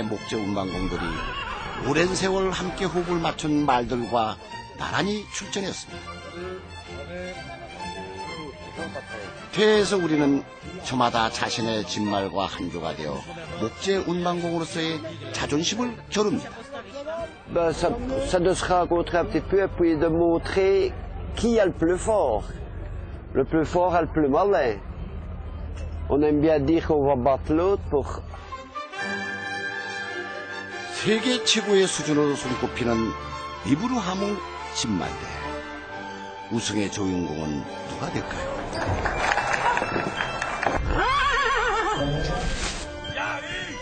목재 운반공들이 오랜 세월 함께 호흡을 맞춘 말들과 나란히 출전했습니다. 퇴에서 우리는 저마다 자신의 진말과 한조가 되어 목재 운반공으로서의 자존심을 겨룹니다. Ça, ça de se rencontrer un petit peu puis de montrer qui a le plus fort. Le plus fort a le plus malin. On aime bien dire qu'on va battre l'autre pour 세계 최고의 수준으로 손꼽히는 리브르 하무 진말대. 우승의 조윤공은 누가 될까요?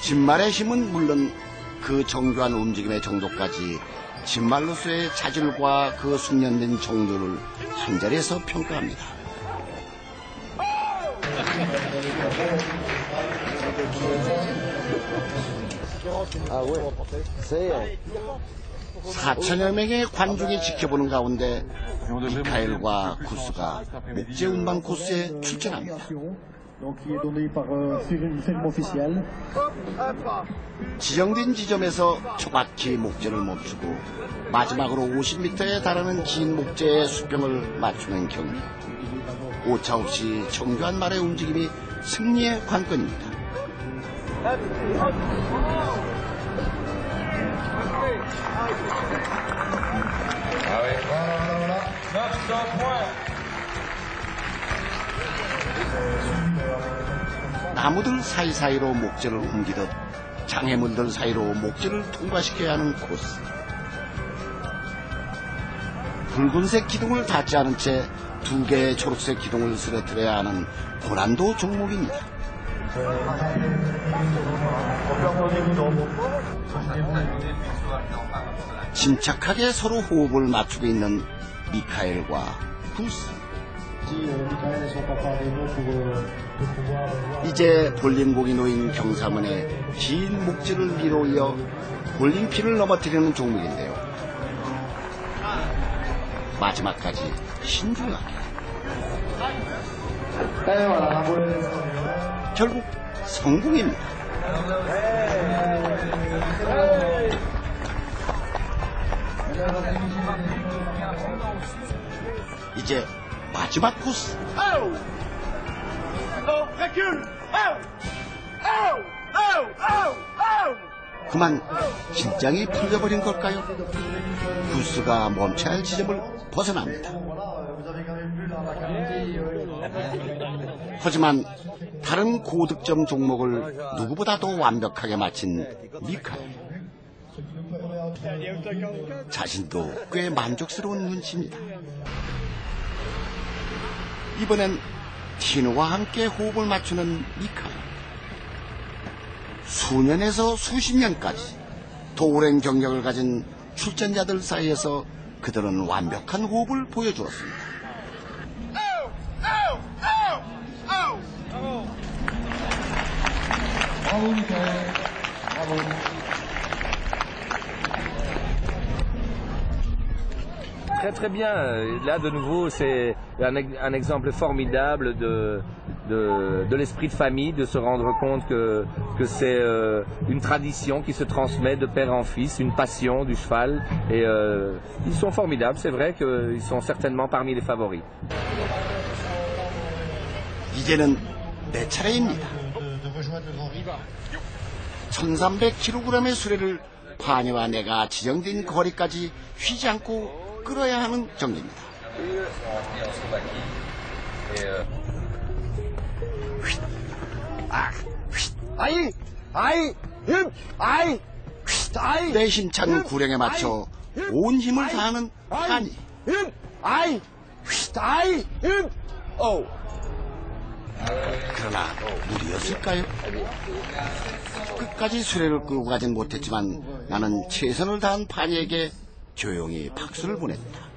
진말의 힘은 물론 그 정교한 움직임의 정도까지 진말로서의 자질과 그 숙련된 정도를 한 자리에서 평가합니다. Ouais, c'est... euh, 4천여 명의 관중이 지켜보는 가운데 미카엘과 구스가 목재 운반 코스에 출전합니다. 지정된 지점에서 초박히 목재를 멈추고 마지막으로 50m에 달하는 긴 목재의 수평을 맞추는 경기. 오차 없이 정교한 말의 움직임이 승리의 관건입니다. 나무들 사이사이로 목재를 옮기듯 장애물들 사이로 목재를 통과시켜야 하는 코스. 붉은색 기둥을 닿지 않은 채 두 개의 초록색 기둥을 쓰러뜨려야 하는 고난도 종목입니다. 침착하게 서로 호흡을 맞추고 있는 미카엘과 구스. 이제 볼링공이 놓인 경사문에 긴 목줄을 위로 이어 볼링핀을 넘어뜨리는 종목인데요. 마지막까지 신중하게. 결국 성공입니다. 이제 마지막 코스. 그만 긴장이 풀려버린 걸까요? 구스가 멈춰야 할 지점을 벗어납니다. 하지만 다른 고득점 종목을 누구보다도 완벽하게 마친 미카엘. 자신도 꽤 만족스러운 눈치입니다. 이번엔 티노와 함께 호흡을 맞추는 미카엘. 수년에서 수십 년까지 더 오랜 경력을 가진 출전자들 사이에서 그들은 완벽한 호흡을 보여주었습니다. Très très bien. Euh, Là de nouveau c'est un, ex- un exemple formidable de, de, de l'esprit de famille, de se rendre compte que, que c'est euh, une tradition qui se transmet de père en fils, une passion du cheval. Et euh, ils sont formidables, c'est vrai qu'ils sont certainement parmi les favoris. 1300kg의 수레를 파니와 내가 지정된 거리까지 휘지 않고 끌어야 하는 경기입니다. 휙, 아, 휙, Aïe Aïe Hum Aïe Chut, Aïe 내 힘찬 구령에 맞춰 온 힘을 다하는 파니. Chut, Aïe Hum Oh 그러나 무리였을까요? 끝까지 수레를 끌고 가진 못했지만 나는 최선을 다한 파니에게 조용히 박수를 보냈다.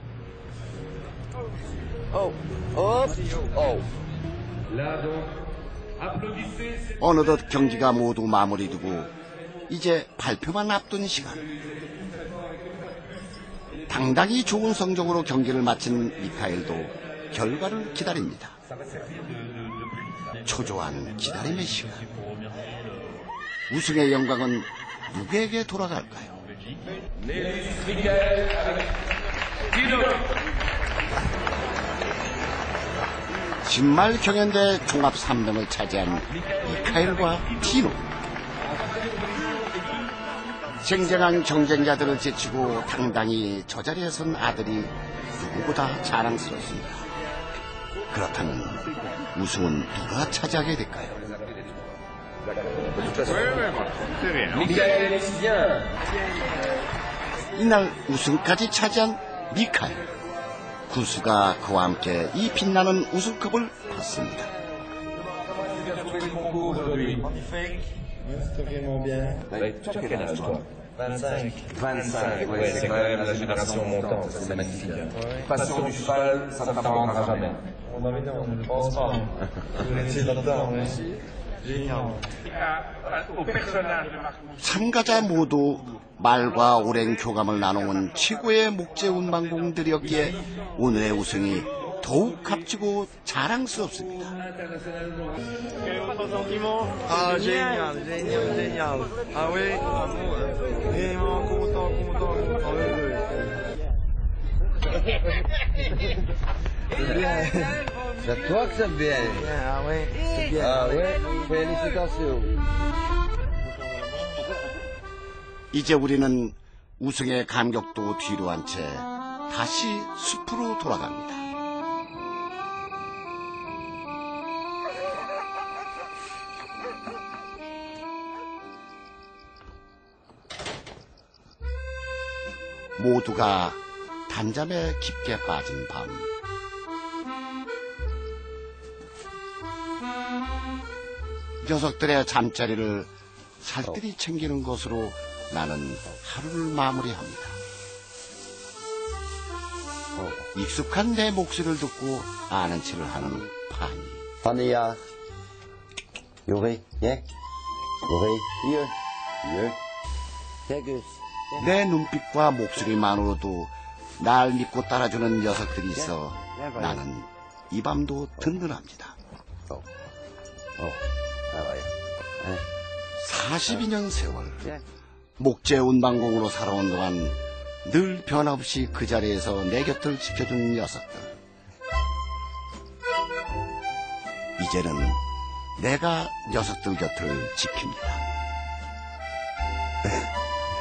어느덧 경기가 모두 마무리되고 이제 발표만 앞둔 시간. 당당히 좋은 성적으로 경기를 마친 미카엘도 결과를 기다립니다. 초조한 기다림의 시간. 우승의 영광은 누구에게 돌아갈까요? 신말 경연대 종합 3등을 차지한 미카엘과 티노. 쟁쟁한 경쟁자들을 제치고 당당히 저 자리에 선 아들이 누구보다 자랑스럽습니다. 그렇다면 우승은 누가 차지하게 될까요? 이날 우승까지 차지한 미카엘. 구수가 그와 함께 이 빛나는 우승컵을 받습니다. Tu as quel âge toi 25. 25, ouais, c'est quand même la génération montante, c'est magnifique. Passion du cheval, ça ne t'apprendra jamais. 참가자 모두 말과 오랜 교감을 나눠온 최고의 목재 운반공들이었기에 오늘의 우승이 더욱 값지고 자랑스럽습니다. Ah, génial, génial, génial. Ah oui, vraiment content, content, content, heureux. C'est toi que c'est bien. Ah oui, c'est bien. Ah ouais, félicitations. 이제 우리는 우승의 감격도 뒤로 한 채 다시 숲으로 돌아갑니다. 모두가 단잠에 깊게 빠진 밤. 녀석들의 잠자리를 살뜰히 챙기는 것으로 나는 하루를 마무리합니다. 익숙한 내 목소리를 듣고 아는 체를 하는 파니. Vanilla. Jori, 예? Hier, hier. Kijk eens. 내 눈빛과 목소리만으로도 날 믿고 따라주는 녀석들이 있어 나는 이 밤도 든든합니다. Oh, ah ouais. Hein. 42년 세월 예. 목재 운반공으로 살아온 동안 늘 변함없이 그 자리에서 내 곁을 지켜준 녀석들. 이제는 내가 녀석들 곁을 지킵니다.